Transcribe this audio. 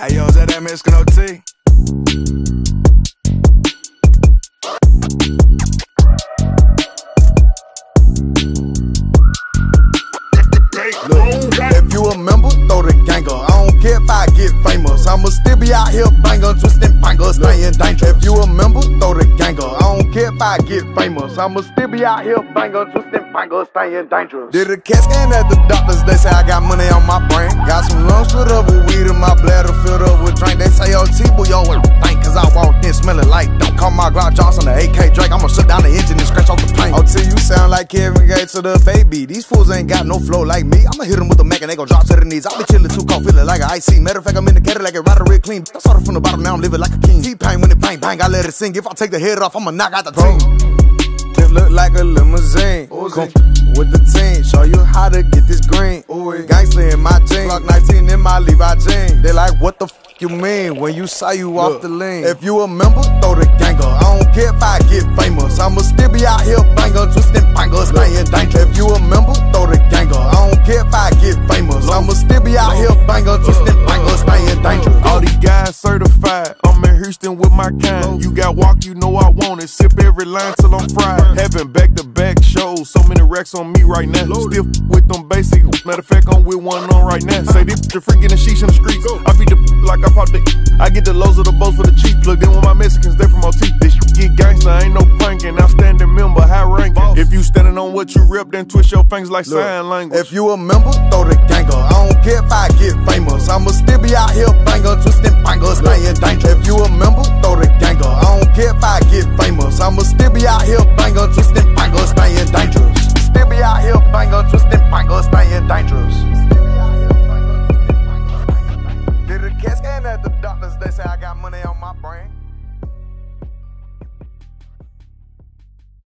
Hey yo, is that that Mexican OT? Look, if you a member, throw the ganger. I don't care if I get famous. I'ma still be out here banging, twisting fingers, staying dangerous. If you a member, throw the ganger. I if I get famous. I'ma still be out here banging, twisting fingers, staying dangerous. Did a CAT scan at the doctors, they say I got money on my brain. Got some lungs filled up with weed in my bladder filled up with drink. They say, oh, T-Boy, like Kevin Gates to the baby. These fools ain't got no flow like me. I'ma hit them with a Mac and they gon' drop to their knees. I be chillin' too cold, feeling like an IC. Matter of fact, I'm in the and ride a red clean. I started from the bottom, now I'm living like a king. T-Pain when it bang bang, I let it sing. If I take the head off, I'ma knock out the team. It look like a limousine. Come with the team, show you how to get this green. Gangsta in my jeans, Glock 19 in my Levi jeans. They like, what the f you mean when you say you off the lean? If you a member, throw the ganger. I don't care if I get famous. I'ma still be out here twisting fingers, staying dangerous. If you a member, throw the ganger. I don't care if I get famous. I'ma still be out here banging, twisting fingers, staying dangerous. All these guys certified. I'm in Houston with my kind. You got walk, you know I want it. Sip every line till I'm fried. Having back to back shows, so many racks on me right now. Still with them basic. Matter of fact, I'm with one on right now. Say this the freaking the sheets in the streets. I beat the like I pop the. I get the lows of the boats for the cheap. Look, then with my Mexicans, they from OT. standing on what you rip, then twist your fingers like Look, sign language. If you a member, throw the ganger. I don't care if I get famous. I'ma still be out here banger, twisting fingers, staying danger. If you a member, throw the ganger. I don't care if I get famous. I'ma still be out here banger, twisting fingers, staying dangerous. Still be out here banger, twisting